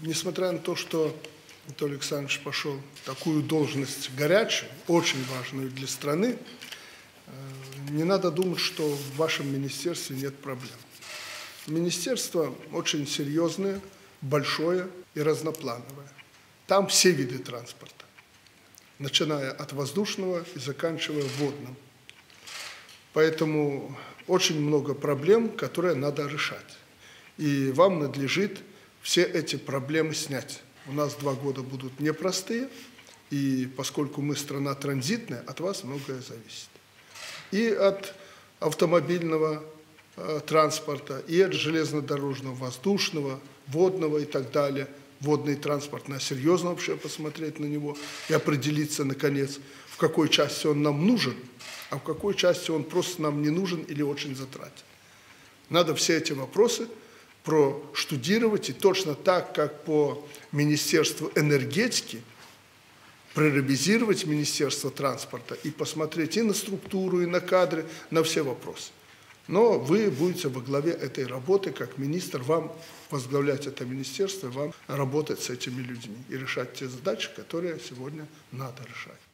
несмотря на то, что Анатолий Александрович пошел такую должность горячую, очень важную для страны, э, не надо думать, что в вашем министерстве нет проблем. Министерство очень серьезное, большое и разноплановое. Там все виды транспорта, начиная от воздушного и заканчивая водным. Поэтому очень много проблем, которые надо решать. И вам надлежит все эти проблемы снять. У нас два года будут непростые, и поскольку мы страна транзитная, от вас многое зависит. И от автомобильного э, транспорта, и от железнодорожного, воздушного, водного и так далее. Водный транспорт, надо серьезно вообще посмотреть на него и определиться, наконец, в какой части он нам нужен, а в какой части он просто нам не нужен или очень затратен. Надо все эти вопросы проштудировать, и точно так, как по Министерству энергетики, прорабизировать Министерство транспорта и посмотреть и на структуру, и на кадры, на все вопросы. Но вы будете во главе этой работы, как министр, вам возглавлять это министерство, вам работать с этими людьми и решать те задачи, которые сегодня надо решать.